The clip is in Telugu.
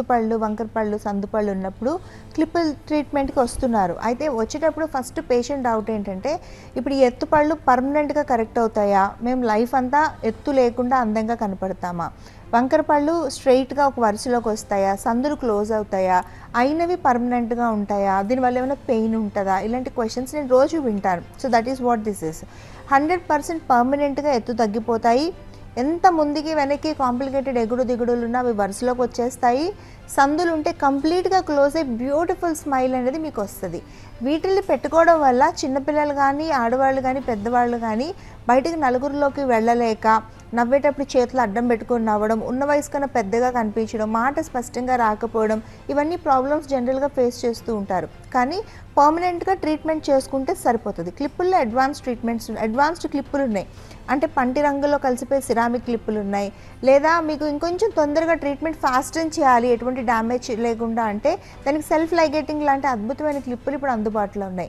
ఎత్తుపళ్ళు వంకరపళ్ళు సందుపళ్ళు ఉన్నప్పుడు క్లిప్పుల్ ట్రీట్మెంట్కి వస్తున్నారు. అయితే వచ్చేటప్పుడు ఫస్ట్ పేషెంట్ డౌట్ ఏంటంటే ఇప్పుడు ఈ ఎత్తుపళ్ళు పర్మనెంట్గా కరెక్ట్ అవుతాయా? మేము లైఫ్ అంతా ఎత్తు లేకుండా అందంగా కనపడతామా? వంకర పళ్ళు స్ట్రైట్గా ఒక వరుసలోకి వస్తాయా? సందులు క్లోజ్ అవుతాయా? అయినవి పర్మనెంట్గా ఉంటాయా? దీనివల్ల ఏమైనా పెయిన్ ఉంటుందా? ఇలాంటి క్వశ్చన్స్ నేను రోజు వింటాను. So that is what this is hundred percent పర్మనెంట్గా ఎత్తు తగ్గిపోతాయి. ఎంత ముందుకి వెనక్కి కాంప్లికేటెడ్ ఎగుడు దిగుడులు ఉన్నా అవి వరుసలోకి వచ్చేస్తాయి. సందులు ఉంటే కంప్లీట్గా క్లోజ్ అయ్యి బ్యూటిఫుల్ స్మైల్ అనేది మీకు వస్తుంది. వీటిని పెట్టుకోవడం వల్ల చిన్నపిల్లలు కానీ ఆడవాళ్ళు కానీ పెద్దవాళ్ళు కానీ బయటికి నలుగురిలోకి వెళ్ళలేక నవ్వేటప్పుడు చేతులు అడ్డం పెట్టుకొని నవ్వడం ఉన్న వయసు కన్నా పెద్దగా కనిపించడం మాట స్పష్టంగా రాకపోవడం ఇవన్నీ ప్రాబ్లమ్స్ జనరల్గా ఫేస్ చేస్తూ ఉంటారు. కానీ పర్మనెంట్గా ట్రీట్మెంట్ చేసుకుంటే సరిపోతుంది. క్లిప్పుల్లో అడ్వాన్స్ ట్రీట్మెంట్స్ అడ్వాన్స్డ్ క్లిప్పులు ఉన్నాయి. అంటే పంటి రంగులో కలిసిపోయే సిరామిక్ క్లిప్పులు ఉన్నాయి. లేదా మీకు ఇంకొంచెం తొందరగా ట్రీట్మెంట్ ఫాస్ట్ చేయాలి ఎటువంటి డ్యామేజ్ లేకుండా అంటే దానికి సెల్ఫ్ లైగేటింగ్ లాంటి అద్భుతమైన క్లిప్పులు ఇప్పుడు అందుబాటులో ఉన్నాయి.